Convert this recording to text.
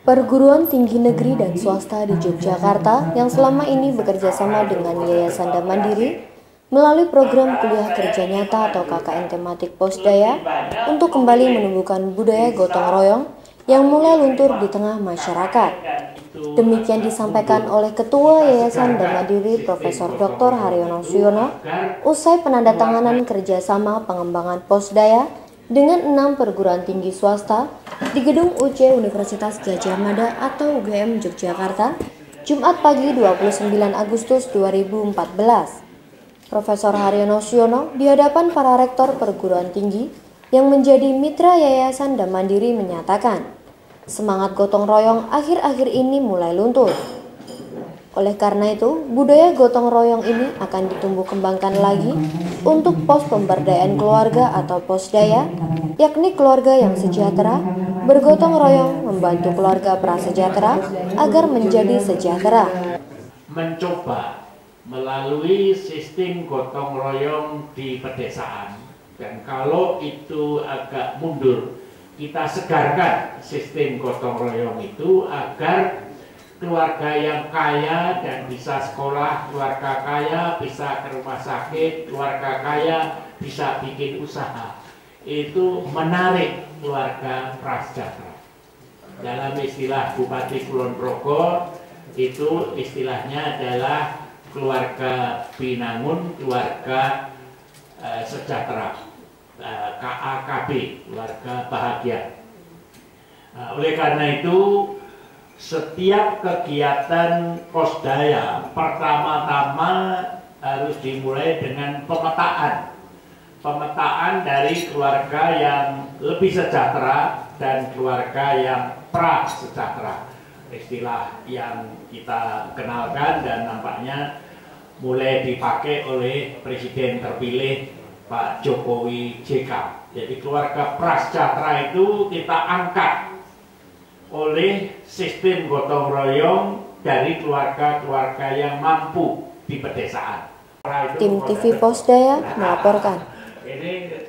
Perguruan tinggi negeri dan swasta di Yogyakarta yang selama ini bekerja sama dengan Yayasan Dan Mandiri melalui program kuliah kerja nyata atau KKN tematik Posdaya untuk kembali menumbuhkan budaya gotong royong yang mulai luntur di tengah masyarakat. Demikian disampaikan oleh Ketua Yayasan Dan Mandiri Profesor Dr. Haryono Suyono usai penandatanganan kerjasama pengembangan Posdaya dengan enam perguruan tinggi swasta di Gedung UC Universitas Gajah Mada atau UGM Yogyakarta, Jumat pagi 29 Agustus 2014. Profesor Haryono Siono di hadapan para rektor perguruan tinggi yang menjadi mitra Yayasan dan Mandiri menyatakan, semangat gotong royong akhir-akhir ini mulai luntur. Oleh karena itu, budaya gotong royong ini akan ditumbuh kembangkan lagi untuk pos pemberdayaan keluarga atau posdaya, yakni keluarga yang sejahtera, bergotong royong membantu keluarga prasejahtera agar menjadi sejahtera. Mencoba melalui sistem gotong royong di pedesaan dan kalau itu agak mundur, kita segarkan sistem gotong royong itu agar keluarga yang kaya dan bisa sekolah, keluarga kaya bisa ke rumah sakit, keluarga kaya bisa bikin usaha. Itu menarik keluarga prasejahtera. Dalam istilah Bupati Kulon Progo itu istilahnya adalah keluarga binangun, keluarga uh, sejahtera, eh, KAKB, keluarga bahagia. Uh, oleh karena itu setiap kegiatan posdaya pertama-tama harus dimulai dengan pemetaan pemetaan dari keluarga yang lebih sejahtera dan keluarga yang pra sejahtera istilah yang kita kenalkan dan nampaknya mulai dipakai oleh Presiden terpilih Pak Jokowi JK jadi keluarga prasejahtera itu kita angkat oleh sistem gotong royong dari keluarga-keluarga yang mampu di pedesaan. Tim TV Posdaya melaporkan. ele